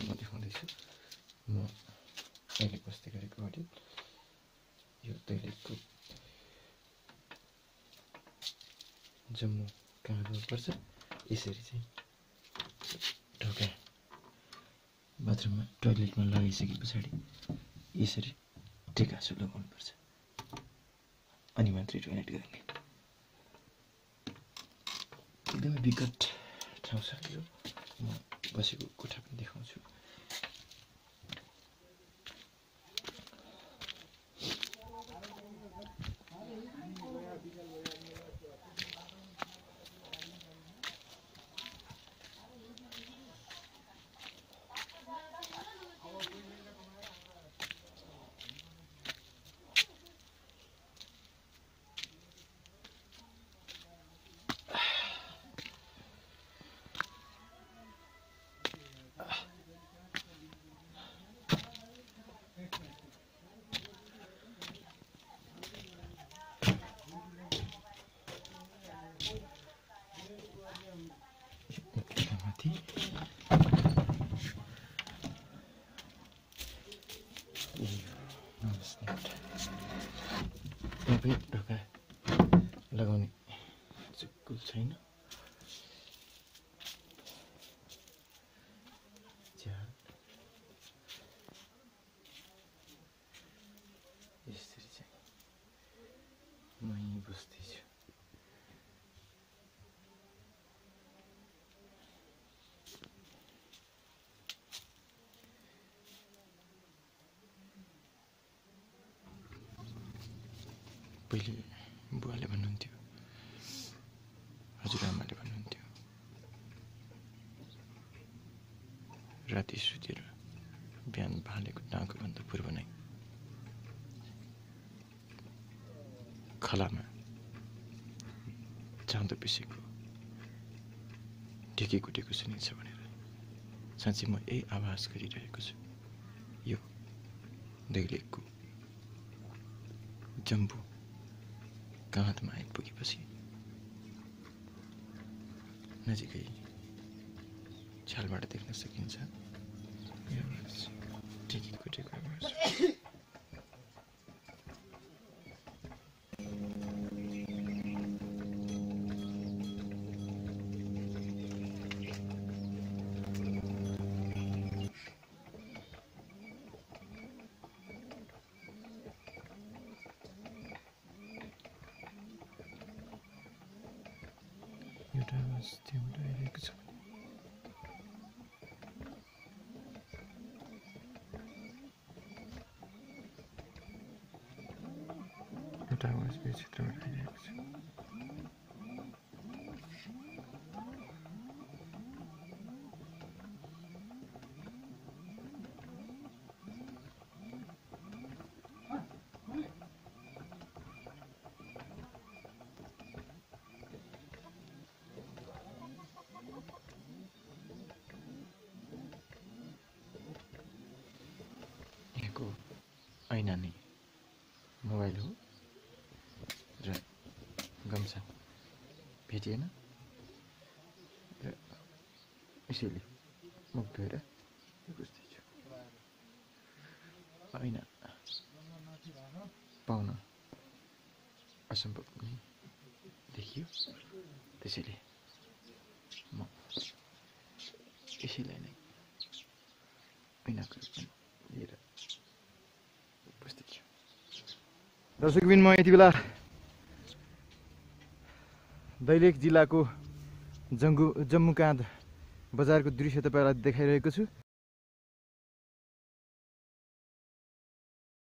म देखाउँदैछु म अहिले बस्दै गरेको होटेल यो दैलेखको जम्मू कहाँ जानुपर्छ यसरी चाहिँ ढोका बाथरुममा टोइलेटमा लगाइसके पछाडि यसरी टेकासु लगाउनुपर्छ। अनि मात्रै टोइलेट गर्ने। एकदमै विकट ठाउँ छ। यो म बसेको कोठा पनि देखाउँछु माथि पनि ढोका लगाउने चुक्कुल छैन। यसरी चाहिँ म यहीँ बस्दैछु। पहिले बुवाले भन्नुहुन्थ्यो। हजुरआमाले भन्नुहुन्थ्यो। राति सुतेर बिहान भालेको टाँकोभन्दा पूर्व नै खलामा चाँदो पिसेको ढिकी कुटेको सुनिन्छ भनेर साँच्चै म यही आवाज गरिरहेको छु। यो दैलेखको जम्बू काँधमा आइपुगेपछि नजिकै छालबाट देख्न सकिन्छ। драйвер системдә электр драйвер системдә электр ऐना नै। मोबाइल हो। र गम्छा। भेटिएन र यसैले मुख धोएर बुझ्दैछु ऐना पाउन असम्भव नै देखियो। त्यसैले म यसैलाई नै ऐनाको रूपमा लिएर बस्दैछु दर्शकबिन म यति बेला दैलेख जिल्लाको जङ्गु जम्मू काँध बजारको दृश्य तपाईँलाई देखाइरहेको छु।